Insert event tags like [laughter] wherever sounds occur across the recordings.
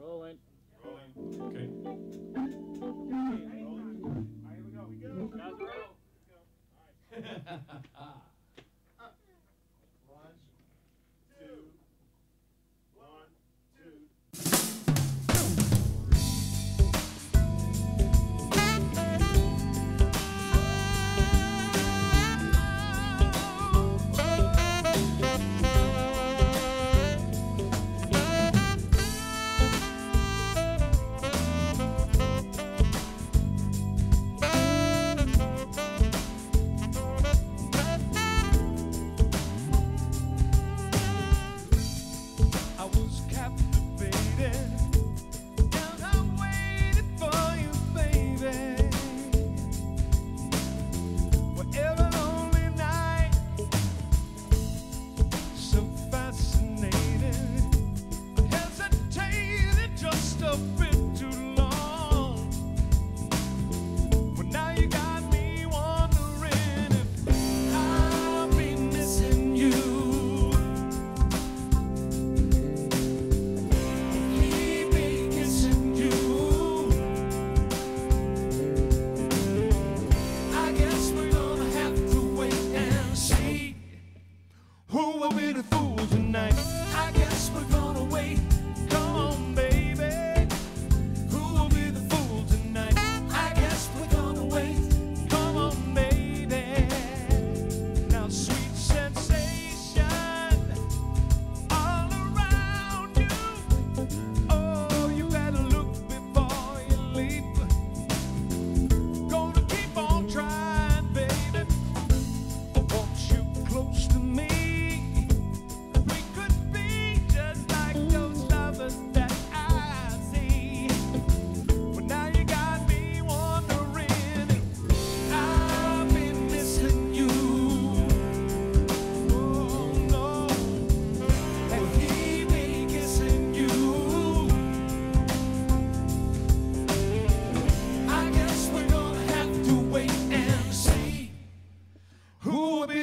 Rolling. Rolling. Okay. Rolling. All right, here we go. We go. Guys, roll. Let's go. All right. [laughs] [laughs]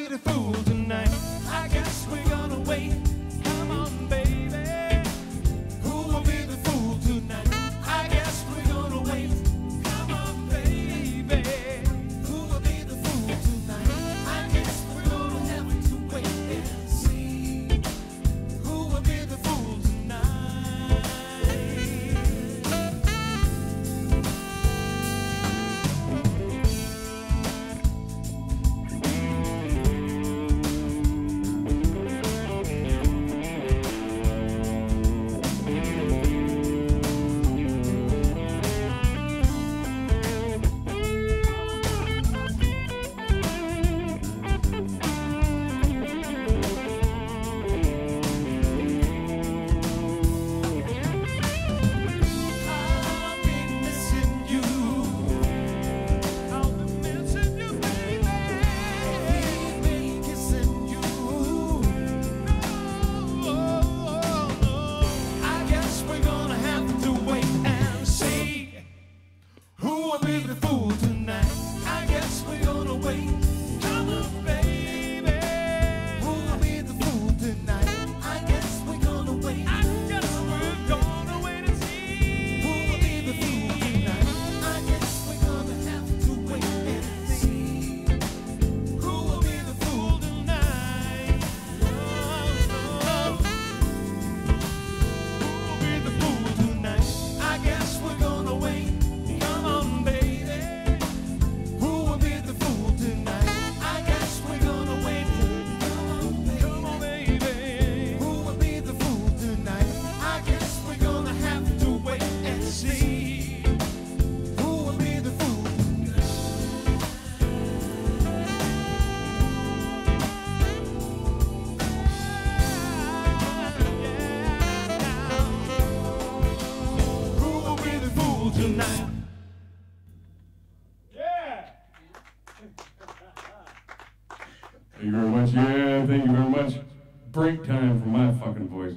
city fool tonight. fools tonight. Thank you very much. Yeah, thank you very much. Break time for my fucking voice.